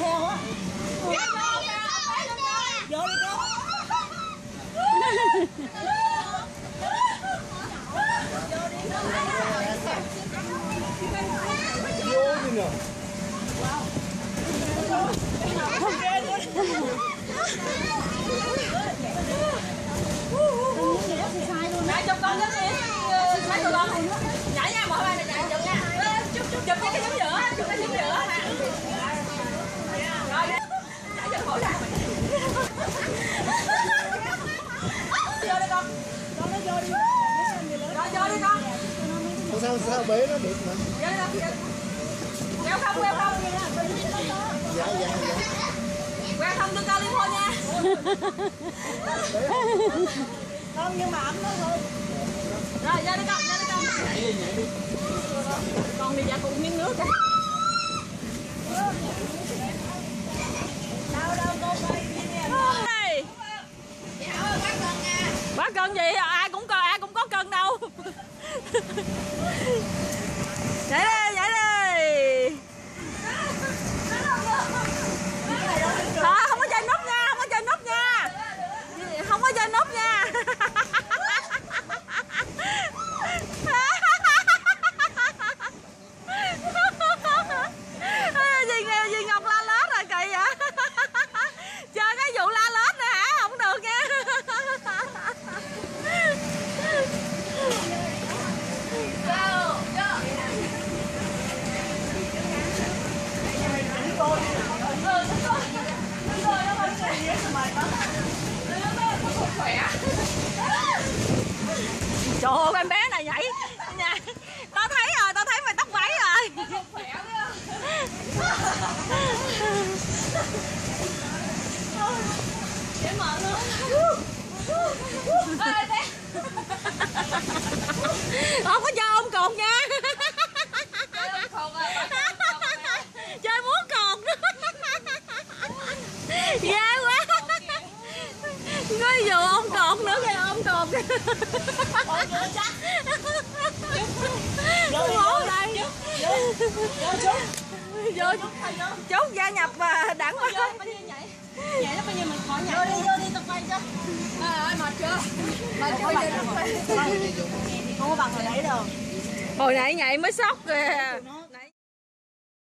leo á vô đi con vô đi nè Nhảy chụp con giống đi. Mấy tụi con. Nhảy nha, mọi nhảy chụp nha ờ, Chụp chụp chụp cái Chụp cái giống giữa nè Rồi đi Nhảy chụp khổ ra Vô đi con Con nó vô đi Rồi vô đi con không sao sao bế nó được mà? Vô đi con Quẹo không, quẹo không? Dạ dạ dạ. Quẹo không cho California không nhưng mà ấm nó thôi. Rồi ra đi con, ra đi con. Con đi ra cùng miếng nước. Đâu đâu con ơi đi nè. Hey. Quá cân gì ai cũng có ai cũng có cân đâu nhảy đi nhảy đi Thôi không có chơi nút nha không có chơi nút nha không có chơi nút nha gì gì ngọc la lết rồi kỳ vậy chơi cái vụ la lết nữa hả không được nha trời ơi, con bé này nhảy. Nha tao thấy rồi, tao thấy mày tóc váy rồi. Ờ, Không có cho ông cột nha chơi muốn cột nữa ghê quá nói dù ôm cột nữa kìa ôm cột kìa ngủ đây. vô chốt gia nhập và đảng quá. nhảy nó bao nhiêu mình khỏi nhảy vô đi vô đi tao quay cho. Trời ơi mệt chưa? Mệt chưa không có bằng hồi nãy đâu. Hồi nãy nhảy mới sốc kìa